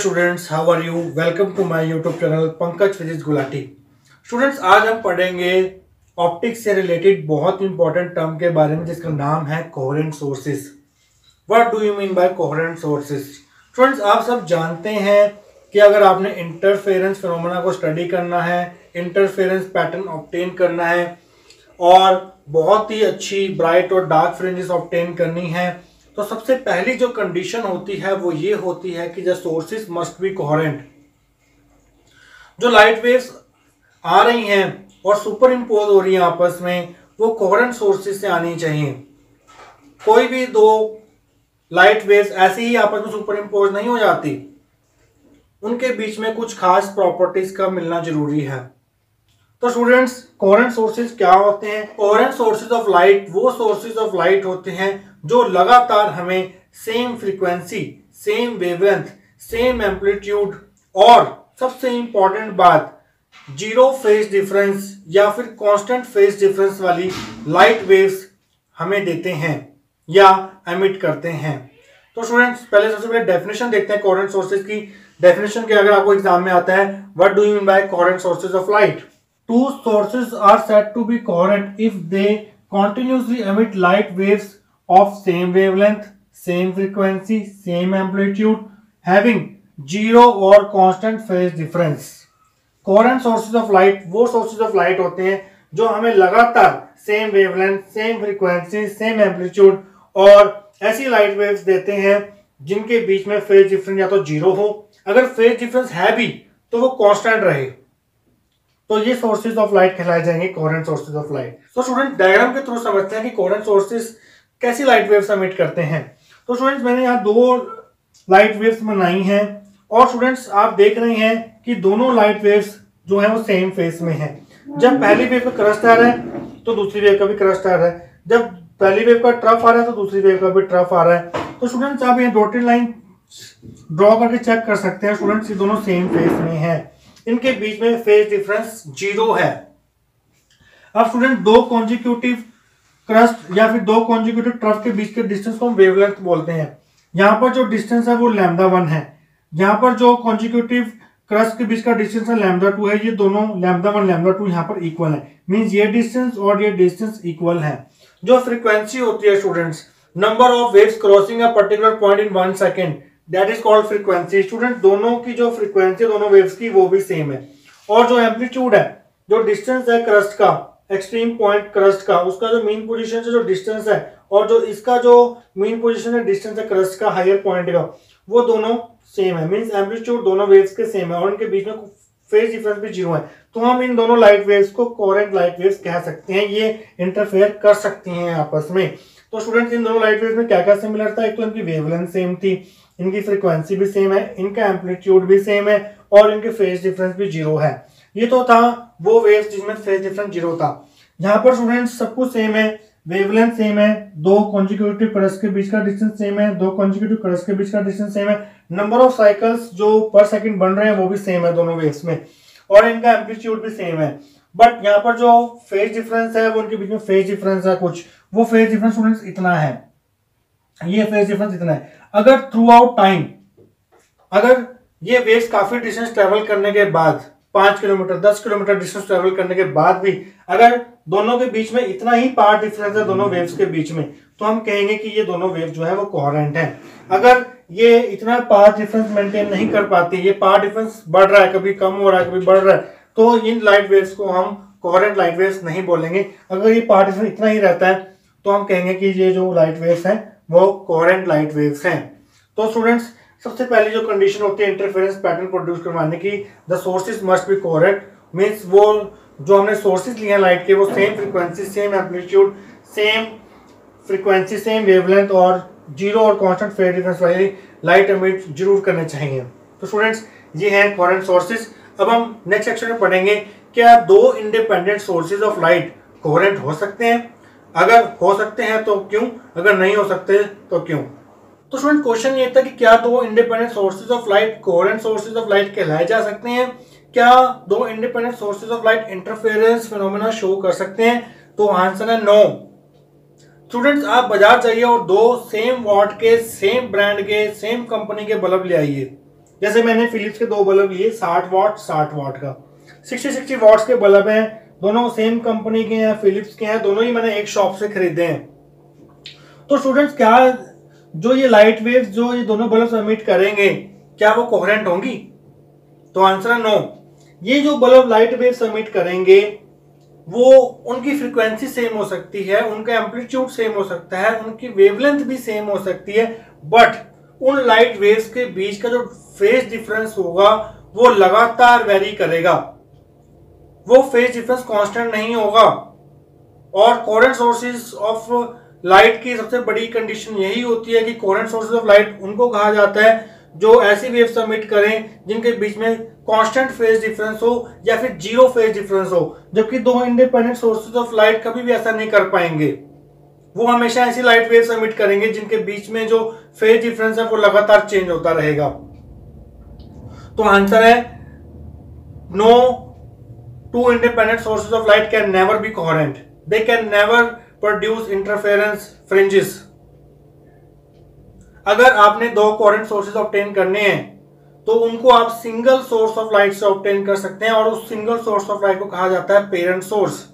Students how are you welcome to my YouTube channel Pankaj physics Gulati students आज हम पढ़ेंगे optics से related बहुत इंपॉर्टेंट टर्म के बारे में, जिसका नाम है coherent sources what do you mean by coherent sources students आप सब जानते हैं कि अगर आपने इंटरफेरेंस फिनोमेना को स्टडी करना है इंटरफेरेंस पैटर्न ऑप्टेन करना है, और बहुत ही अच्छी ब्राइट और डार्क फ्रिंजेस ऑप्टेन करनी है तो सबसे पहली जो कंडीशन होती है वो ये होती है कि the sources must be coherent जो लाइट वेव्स आ रही हैं और सुपर इम्पोज हो रही हैं आपस में, वो कोहरेंट सोर्सेज से आनी चाहिए। कोई भी दो लाइट वेव्स ऐसे ही आपस में सुपर इम्पोज नहीं हो जाती। उनके बीच में कुछ खास प्रॉपर्टीज़ का मिलना ज़रूरी है। तो स्टूडेंट्स कोरेंट सोर्सेज क्या होते हैं? कोरेंट सोर्सेज ऑफ़ लाइट वो सोर्सेज ऑफ़ लाइट होते हैं जो लगातार हमें same frequency same wavelength same amplitude और सबसे इंपॉर्टेंट बात ज़ीरो फ़ेज़ डिफरेंस या फिर कांस्टेंट फ़ेज़ डिफरेंस वाली लाइट वेव्स हमें देते हैं या एमिट करते हैं। तो स्टूडेंट्स पहले सबसे पहले डेफिनेशन देखते हैं कोरेंट सोर्सेज की। डेफिनेशन के अगर आपको एग्ज़ाम में आता है what do you mean by coherent sources of light two sources are set to be coherent if they continuously emit light waves of same wavelength, same frequency, same amplitude, having zero और constant phase difference. Coherent sources of light वो sources of light होते हैं जो हमें लगातार same wavelength, same frequency, same amplitude और ऐसी light waves देते हैं जिनके बीच में फ़ेज़ डिफरेंस या तो ज़ीरो हो अगर फ़ेज़ डिफरेंस है भी तो वो कांस्टेंट रहे तो ये सोर्सेज ऑफ़ लाइट कहलाए जाएँगे कोरेंट सोर्सेज ऑफ़ लाइट तो स्टूडेंट डायग्राम के थ्रू समझते हैं कि कोरेंट सोर्सेज कैसी लाइट वेव्स एमिट करते हैं। तो स्टूडेंट्स मैंने यहाँ दो लाइट वेव्स बनाई हैं और स्टूडेंट्स आप देख रहे हैं कि दोनों लाइट वेव्स जो है वो सेम फेस में है। जब पहली वेव का क्रस्ट आ रहा है तो दूसरी वेव का भी क्रस्ट आ रहा है। जब पहली वेव का ट्रफ आ रहा है तो दूसरी वेव का भी ट्रफ आ रहा है। तो स्टूडेंट्स आप ये डॉटेड लाइन ड्रॉ करके चेक कर सकते हैं। स्टूडेंट्स ये दोनों सेम फेस में है। इनके बीच में फ़ेज़ डिफरेंस ज़ीरो है। अब स्टूडेंट दो कॉन्जिक्यूटिव क्रस्ट या फिर दो कॉन्जिक्यूटिव ट्रफ के बीच के डिस्टेंस को हम वेवलेंथ बोलते हैं। यहाँ पर जो डिस्टेंस है वो लैमडा वन है। यहाँ पर जो कॉन्जिक्यूटिव क्रस्ट के बीच का डिस्टेंस है लैमडा टू है, ये दोनों लैमडा वन लैमडा टू यहाँ पर इक्वल है। मींस ये डिस्टेंस और ये डिस्टेंस इक्वल है। जो फ्रीक्वेंसी होती है students number of waves crossing a particular point in one second that is called frequency student दोनों की जो फ्रीक्वेंसी दोनों वेव्स की, वो भी सेम है। और जो एम्पलीट्यूड है, जो डिस्टेंस है क्रस्ट का एक्सट्रीम पॉइंट क्रस्ट का, उसका जो मेन पोजीशन से जो डिस्टेंस है, और जो इसका जो मेन पोजीशन है डिस्टेंस है क्रस्ट का हायर पॉइंट का, वो दोनों सेम है। मींस एम्पलीट्यूड दोनों वेव्स के सेम है, और उनके बीच में फ़ेज़ डिफरेंस भी ज़ीरो है। तो हम इन दोनों लाइट वेव्स को कोरेंट लाइट वेव्स कह सकते हैं। ये इंटरफेयर कर सकती हैं आपस में। तो स्टूडेंट्स इन दोनों लाइट वेव्स में क्या क्या सिमिलर था? एक तो इनकी वेवलेंथ सेम थी। इनकी फ्रिक्वेंसी भी सेम है, इनका एम्पलीट्यूड भी सेम है और इनके फ़ेज़ डिफरेंस भी ज़ीरो है। ये तो था वो वेव्स जिसमें फ़ेज़ डिफरेंस ज़ीरो था। यहाँ पर स्टूडेंट्स सब कुछ सेम है वेवलेंथ सेम है, दो कॉन्जिक्यूटिव क्रस के बीच का डिस्टेंस सेम है, दो कॉन्जिक्यूटिव क्रस के बीच का डिस्टेंस सेम है। नंबर ऑफ़ साइकिल्स जो पर सेकंड बन रहे हैं वो भी सेम है दोनों वेव्स में। और इनका एम्पलीट्यूड भी सेम है। बट यहाँ पर जो फ़ेज़ डिफरेंस है, वो उनके बीच में फ़ेज़ डिफरेंस है कुछ। वो फ़ेज़ डिफरेंस स्टूडेंट्स इतना है। ये फ़ेज़ डिफरेंस इतना है। अगर थ्रू आउट टाइम अगर ये वेव्स काफ़ी डिस्टेंस ट्रेवल करने के बाद, पाँच किलोमीटर, दस किलोमीटर डिस्टेंस ट्रेवल करने के बाद भी, अगर दोनों के बीच में इतना ही पार डिफरेंस है दोनों वेव्स के बीच में तो हम कहेंगे कि ये दोनों वेव जो है वो कोहरेंट है। अगर ये इतना पार डिफरेंस मेंटेन नहीं कर पाती, ये पार डिफरेंस बढ़ रहा है, कभी कम हो रहा है, कभी बढ़ रहा है तो इन लाइट वेव्स को हम कोहरेंट लाइट वेव्स नहीं बोलेंगे। अगर ये पार डिफरेंस इतना ही रहता है तो हम कहेंगे कि ये जो लाइट वेव्स हैं वो कोहरेंट लाइट वेव्स हैं। तो स्टूडेंट्स सबसे पहली जो कंडीशन होती है इंटरफेरेंस पैटर्न प्रोड्यूस करवाने की the sources must be coherent means वो जो हमने सोर्सेज लिए हैं लाइट के, वो same frequency same amplitude same frequency same wavelength और ज़ीरो और कांस्टेंट फ़ेज़ डिफरेंस वाली लाइट एमिट ज़रूर करने चाहिए। तो स्टूडेंट्स ये हैं कॉरेंट सोर्सेज अब हम नेक्स्ट सेक्शन में पढ़ेंगे क्या दो independent sources of light coherent हो सकते हैं। अगर हो सकते हैं तो क्यों? अगर नहीं हो सकते तो क्यों? तो स्टूडेंट क्वेश्चन ये था कि क्या दो independent sources of light coherent sources of light कहलाए जा सकते हैं? क्या दो independent sources of light interference phenomena show कर सकते हैं? तो आंसर है नो स्टूडेंट्स आप बाज़ार जाइए और दो सेम वॉट के सेम ब्रांड के सेम कंपनी के बल्ब ले आइए। जैसे मैंने फिलिप्स के दो बल्ब लिए, साठ वॉट साठ वॉट का। सिक्सटी सिक्सटी वॉट्स के बल्ब हैं। दोनों सेम कंपनी के हैं फिलिप्स के हैं, दोनों ही मैंने एक शॉप से खरीदे हैं। तो स्टूडेंट्स क्या जो ये लाइट वेव जो ये दोनों बल्ब सबमिट करेंगे, क्या वो कोहरेंट होंगी? तो आंसर है नो ये जो बल्ब लाइट वेव सबमिट करेंगे, वो उनकी फ्रीक्वेंसी सेम हो सकती है, उनका एम्पलीट्यूड सेम हो सकता है, उनकी वेवलेंथ भी सेम हो सकती है बट उन लाइट वेव्स के बीच का जो फ़ेज़ डिफरेंस होगा, वो लगातार वेरी करेगा। वो फ़ेज़ डिफरेंस कांस्टेंट नहीं होगा। और कोरेंट सोर्सेज ऑफ़ लाइट की सबसे बड़ी कंडीशन यही होती है कि कोरेंट सोर्सेज ऑफ़ लाइट उनको कहा जाता है, जो ऐसी वेव सबमिट करें, जिनके बीच में कांस्टेंट फ़ेज़ डिफरेंस हो या फिर ज़ीरो फ़ेज़ डिफरेंस हो, जबकि दो इंडिपेंडेंट सोर्सेज ऑफ़ लाइट कभी भी ऐसा नहीं कर पाएँगे। वो हमेशा ऐसी लाइट वेव सबमिट करेंगे, जिनके बीच में जो फ़ेज़ डिफरेंस है, वो लगातार चेंज होता रहेगा। तो आंसर है no two independent sources of light can never be coherent they can never produce interference fringes अगर आपने दो कोरेंट सोर्सेज ऑप्टेन करने हैं तो उनको आप सिंगल सोर्स ऑफ़ लाइट से ऑप्टेन कर सकते हैं और उस सिंगल सोर्स ऑफ़ लाइट को कहा जाता है पेरेंट सोर्स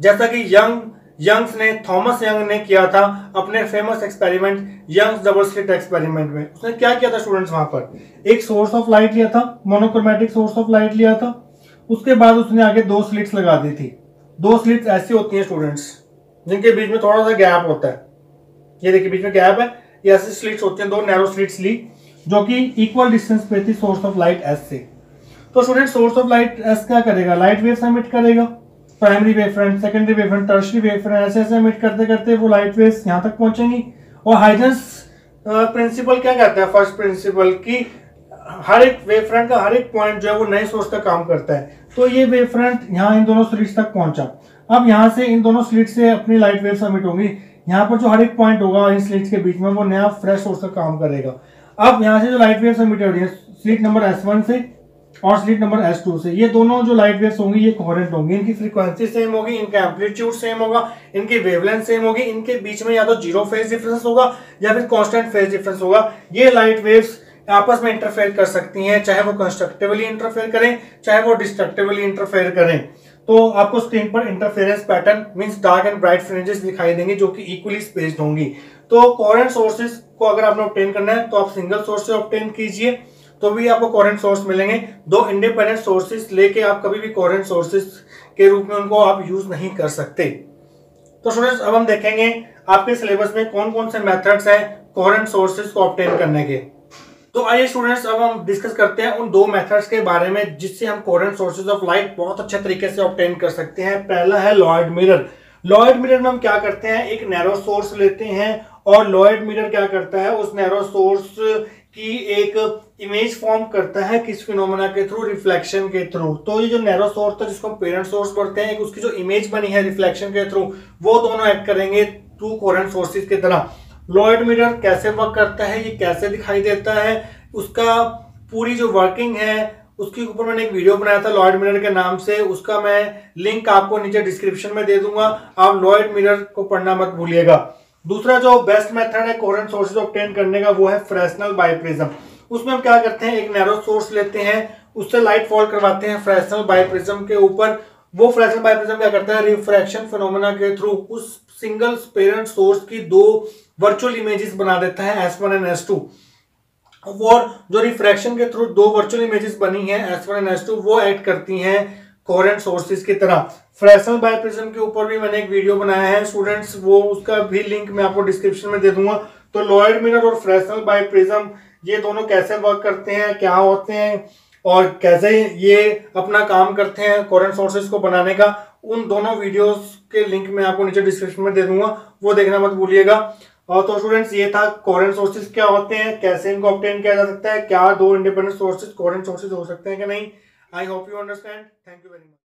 जैसा कि यंग यंग्स ने थॉमस यंग ने किया था अपने famous experiment Young's double slit experiment में। उसने क्या किया था स्टूडेंट्स वहाँ पर? एक सोर्स ऑफ़ लाइट लिया था मोनोक्रोमेटिक सोर्स ऑफ़ लाइट लिया था उसके बाद उसने आगे दो स्लिट्स लगा दी थी। दो स्लिट्स ऐसी होती हैं स्टूडेंट्स जिनके बीच में थोड़ा सा गैप होता है। ये देखिए, बीच में गैप है। ये ऐसी स्लिट्स होती हैं, दो नैरो स्लिट्स ली, जो कि इक्वल डिस्टेंस पे थी सोर्स ऑफ़ लाइट एस से। तो student source of light S क्या करेगा? लाइट वेव एमिट करेगा। Primary wavefront secondary wavefront tertiary wavefront ऐसे ऐसे एमिट करते करते वो लाइट वेव्स यहाँ तक पहुंचेंगी। और हाइजेंस प्रिंसिपल क्या कहता है? फ़र्स्ट प्रिंसिपल की हर एक वेव फ्रंट का हर एक पॉइंट जो है वो नए सोर्स तक काम करता है। तो ये वेव फ्रंट यहाँ इन दोनों स्लिट्स तक पहुँचा। अब यहाँ से इन दोनों स्लिट से अपनी लाइट वेव सबमिट होंगी। यहाँ पर जो हर एक पॉइंट होगा, इन स्लिट्स के बीच में वो नया फ्रेश सोर्स का काम करेगा। अब यहाँ से जो लाइट वेव सबमिट हो रही है स्लिट नंबर एस से और स्लिट नंबर एस टू से, ये दोनों जो लाइट वेव्स होंगी, ये कोहरेंट होंगी। इनकी फ्रीक्वेंसी सेम होगी, इनका एम्पलीट्यूड सेम होगा, इनकी वेवलेंथ सेम होगी। इनके बीच में या तो ज़ीरो फ़ेज़ डिफरेंस होगा या फिर कांस्टेंट फ़ेज़ डिफरेंस होगा। ये लाइट वेव्स आपस में इंटरफेयर कर सकती हैं, चाहे वो कंस्ट्रक्टिवली इंटरफेयर करें, चाहे वो डिस्ट्रक्टिवली इंटरफेयर करें। तो आपको स्क्रीन पर interference pattern means dark and bright fringes दिखाई देंगे, जो कि इक्वली स्पेस्ड होंगी। तो कोरेंट सोर्सेज को अगर आपने ऑप्टेन करना है तो आप सिंगल सोर्स से ऑप्टेन कीजिए तो भी आपको कोरेंट सोर्स मिलेंगे। दो इंडिपेंडेंट सोर्सेज लेके आप कभी भी कोरेंट सोर्सेज के रूप में उनको आप यूज़ नहीं कर सकते। तो स्टूडेंट्स अब हम देखेंगे आपके सिलेबस में कौन कौन से मेथड्स हैं कोरेंट सोर्सेज को ऑप्टेन करने के। तो आइए स्टूडेंट्स अब हम डिस्कस करते हैं उन दो मेथड्स के बारे में जिससे हम कोरेंट सोर्सेज ऑफ़ लाइट बहुत अच्छे तरीके से ऑप्टेन कर सकते हैं। पहला है लॉयड मिरर लॉयड मिरर में हम क्या करते हैं? एक नैरो सोर्स लेते हैं और लॉयड मिरर क्या करता है? उस नैरो सोर्स की एक इमेज फॉर्म करता है किस फिनोमेना के थ्रू रिफ्लेक्शन के थ्रू तो ये जो नैरो सोर्स था, जिसको हम पेरेंट सोर्स पढ़ते हैं उसकी जो इमेज बनी है रिफ्लेक्शन के थ्रू वो दोनों एक्ट करेंगे टू कोरेंट सोर्सेज की तरह। लॉयड मिरर कैसे वर्क करता है, ये कैसे दिखाई देता है, उसका पूरी जो वर्किंग है, उसके ऊपर मैंने एक वीडियो बनाया था लॉयड मिरर के नाम से, उसका मैं लिंक आपको नीचे डिस्क्रिप्शन में दे दूँगा, आप लॉयड मिरर को पढ़ना मत भूलिएगा। दूसरा जो बेस्ट मेथड है कोरेंट सोर्सेज ऑप्टेन करने का, वो है फ्रेशनल बायोप्रिज्म उसमें हम क्या करते हैं, एक नैरो सोर्स लेते हैं, उससे लाइट फॉल करवाते हैं फ्रेशनल बायोप्रिज्म के ऊपर। वो फ्रेशनल बायोप्रिज्म क्या करता है रिफ्रैक्शन फिनोमेना के थ्रू उस सिंगल पेरेंट सोर्स की दो वर्चुअल इमेजेस बना देता है S one and S two और जो रिफ्रैक्शन के थ्रू दो वर्चुअल इमेजेस बनी है S one and S two वो एक्ट करती हैं कोरेंट सोर्सेज की तरह। फ्रेशनल बायोप्रिज्म के ऊपर भी मैंने एक वीडियो बनाया है। स्टूडेंट्स वो उसका भी लिंक मैं आपको डिस्क्रिप्शन में दे दूँगा। तो लॉयड मिनर और फ्रेशनल बायोप्रिज्म ये दोनों कैसे वर्क करते हैं, क्या होते हैं और कैसे ये अपना काम करते हैं कोरेंट सोर्सेज को बनाने का। उन दोनों वीडियोस के लिंक मैं आपको नीचे डिस्क्रिप्शन में दे दूँगा, वो देखना मत भूलिएगा। और तो स्टूडेंट्स ये था कॉरेंट सोर्सेज क्या होते हैं, कैसे इनको ऑप्टेन किया जा सकता है, क्या दो इंडिपेंडेंट सोर्सेज कॉरेंट सोर्सेज हो सकते हैं कि नहीं? I hope you understand thank you very much